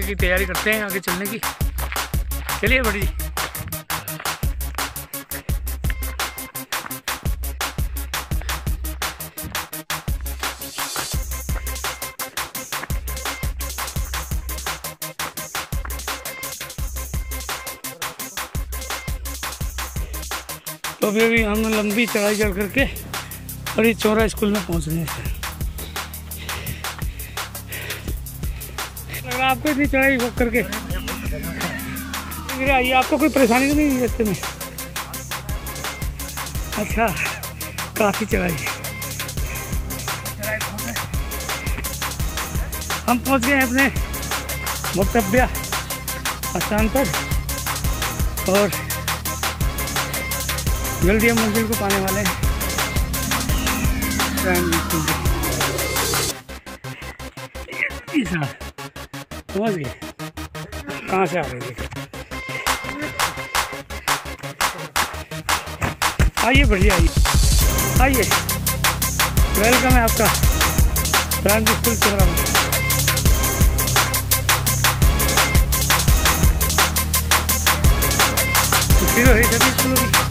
की तैयारी करते हैं, आगे चलने की। चलिए बड़ी तो अभी अभी हम लंबी चढ़ाई चढ़ करके ये चौरा स्कूल में पहुँच रहे हैं। लग आपको इतनी चढ़ाई वॉक करके। ये आपको कोई परेशानी तो नहीं रास्ते में? अच्छा काफ़ी चढ़ाई। हम पहुँच गए अपने वक्तव्य स्थान पर और जल्दी हम मंजिल को पाने वाले हैं। समझ गए? कहाँ से आ रहे थे आइए बढ़िया, आइए। आइए। वेलकम है आपका। प्राइमरी स्कूल चल में छुट्टी तो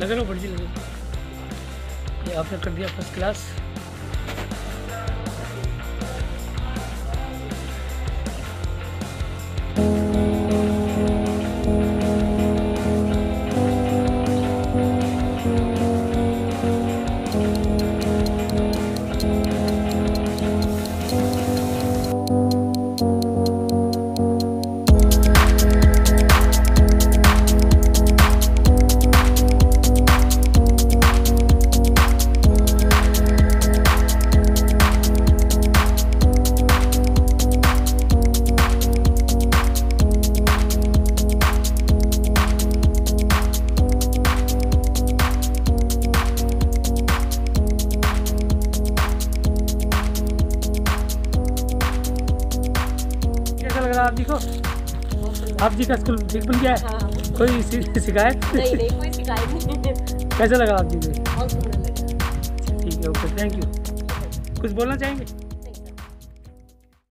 लगे लो बढ़ी लगे ये आपने कर दिया फ़र्स्ट क्लास आप जी को आप जी का स्कूल ठीक बन गया है? हाँ। कोई शिकायत? नहीं नहीं कोई शिकायत नहीं कैसा लगा आप जी को ठीक है ओके थैंक यू कुछ बोलना चाहेंगे?